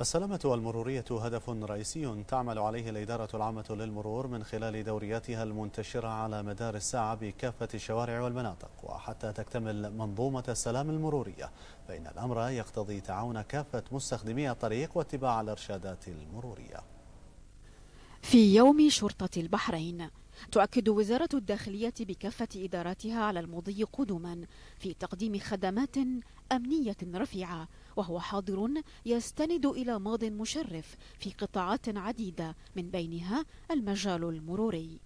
السلامة المرورية هدف رئيسي تعمل عليه الإدارة العامة للمرور من خلال دورياتها المنتشرة على مدار الساعة بكافة الشوارع والمناطق وحتى تكتمل منظومة السلام المرورية. فإن الأمر يقتضي تعاون كافة مستخدمي الطريق واتباع الإرشادات المرورية. في يوم شرطة البحرين تؤكد وزارة الداخلية بكافة إداراتها على المضي قدما في تقديم خدمات أمنية رفيعة وهو حاضر يستند إلى ماض مشرف في قطاعات عديدة من بينها المجال المروري.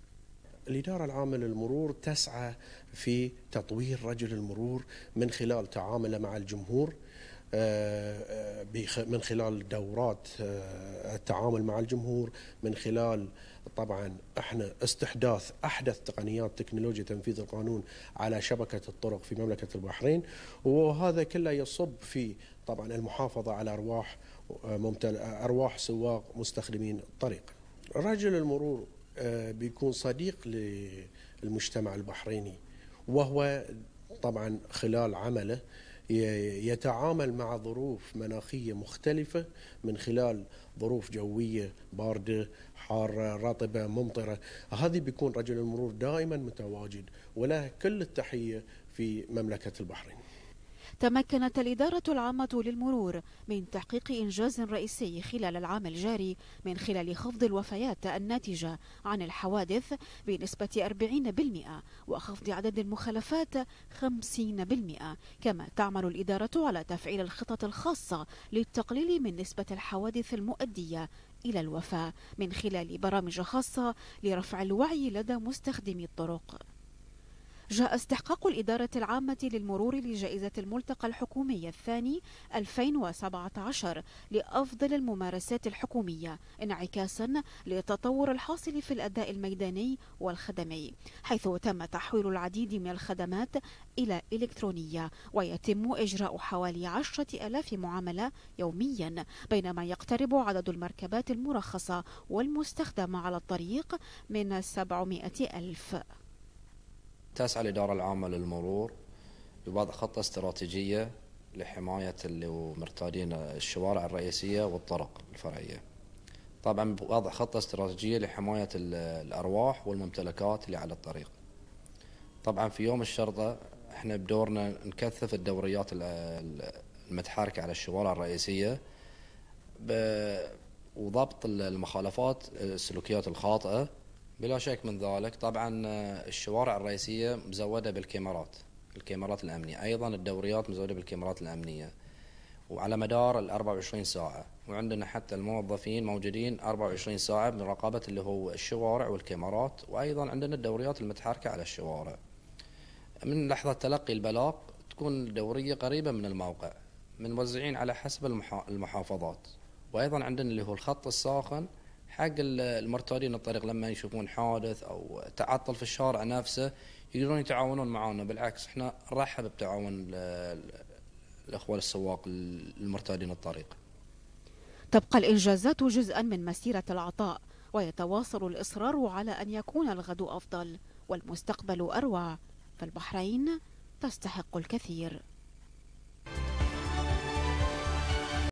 الإدارة العامة للمرور تسعى في تطوير رجل المرور من خلال تعامله مع الجمهور من خلال دورات آه، التعامل مع الجمهور من خلال طبعا إحنا استحداث أحدث تقنيات تكنولوجيا تنفيذ القانون على شبكة الطرق في مملكة البحرين وهذا كله يصب في طبعا المحافظة على أرواح ممتل أرواح سواق مستخدمين الطريق. رجل المرور بيكون صديق للمجتمع البحريني وهو طبعا خلال عمله يتعامل مع ظروف مناخية مختلفة من خلال ظروف جوية باردة حارة رطبة ممطرة. هذه بيكون رجل المرور دائما متواجد وله كل التحية في مملكة البحرين. تمكنت الإدارة العامة للمرور من تحقيق إنجاز رئيسي خلال العام الجاري من خلال خفض الوفيات الناتجة عن الحوادث بنسبة 40% وخفض عدد المخالفات 50% كما تعمل الإدارة على تفعيل الخطط الخاصة للتقليل من نسبة الحوادث المؤدية إلى الوفاة من خلال برامج خاصة لرفع الوعي لدى مستخدمي الطرق. جاء استحقاق الإدارة العامة للمرور لجائزة الملتقى الحكومي الثاني 2017 لأفضل الممارسات الحكومية انعكاسا للتطور الحاصل في الأداء الميداني والخدمي حيث تم تحويل العديد من الخدمات إلى إلكترونية ويتم إجراء حوالي عشرة ألاف معاملة يوميا بينما يقترب عدد المركبات المرخصة والمستخدمة على الطريق من 700 ألف. تسعى الإدارة العامة للمرور بوضع خطة استراتيجية لحماية اللي مرتادين الشوارع الرئيسية والطرق الفرعية. طبعا بوضع خطة استراتيجية لحماية الأرواح والممتلكات اللي على الطريق. طبعا في يوم الشرطة إحنا بدورنا نكثف الدوريات المتحركة على الشوارع الرئيسية وضبط المخالفات السلوكيات الخاطئة بلا شك من ذلك. طبعا آه، الشوارع الرئيسية مزودة بالكاميرات الكاميرات الأمنية. أيضا الدوريات مزودة بالكاميرات الأمنية. وعلى مدار ال 24 ساعة وعندنا حتى الموظفين موجودين 24 ساعة بمراقبة اللي هو الشوارع والكاميرات. وأيضا عندنا الدوريات المتحركة على الشوارع. من لحظة تلقي البلاغ تكون الدورية قريبة من الموقع موزعين على حسب المحافظات. وأيضا عندنا اللي هو الخط الساخن حق المرتادين الطريق لما يشوفون حادث أو تعطل في الشارع نفسه يقدرون يتعاونون معنا بالعكس إحنا نرحب بتعاون الاخوه السواق المرتادين الطريق. تبقى الإنجازات جزءا من مسيرة العطاء ويتواصل الإصرار على أن يكون الغد أفضل والمستقبل أروع فالبحرين تستحق الكثير.